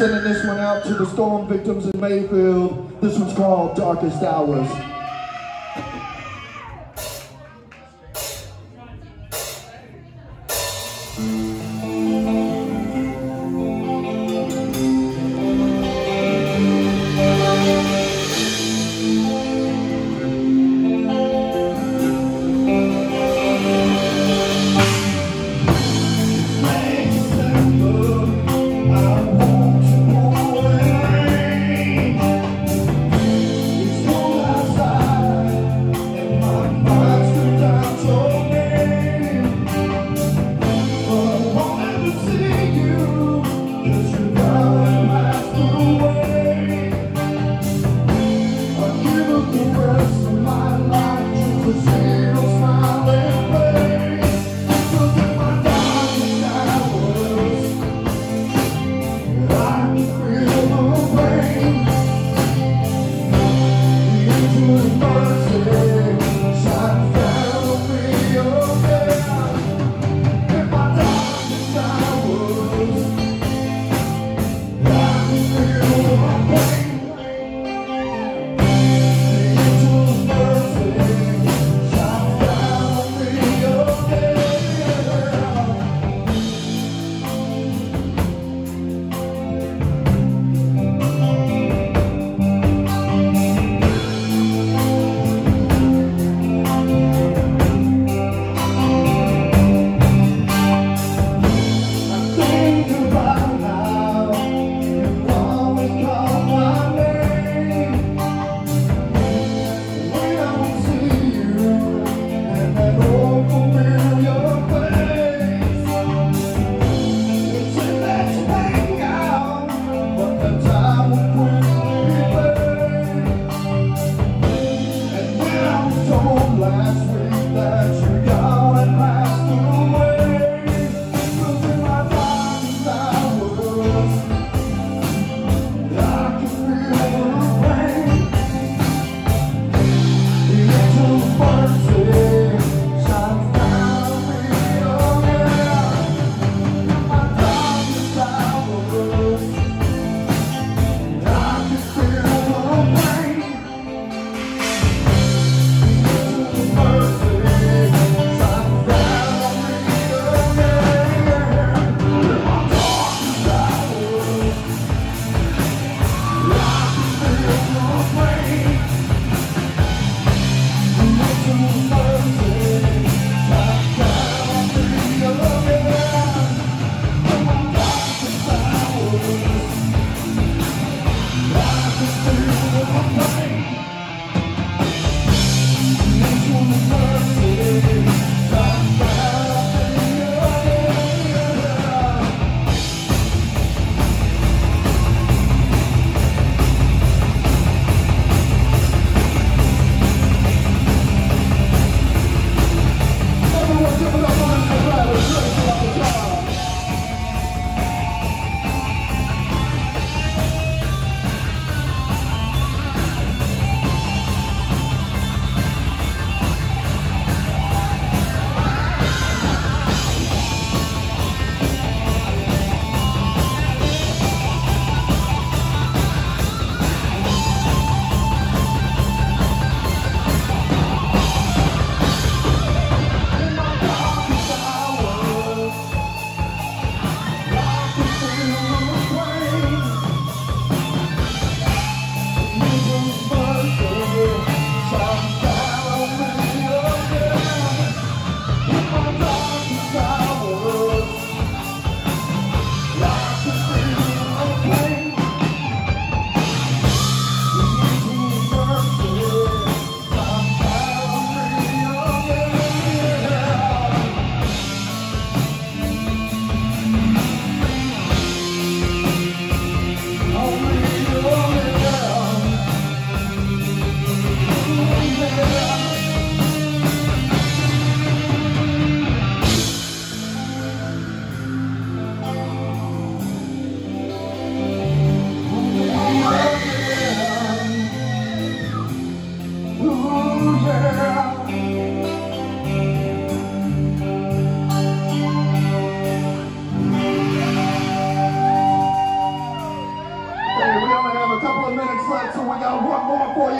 sending this one out to the storm victims in Mayfield. This one's called Darkest Hours.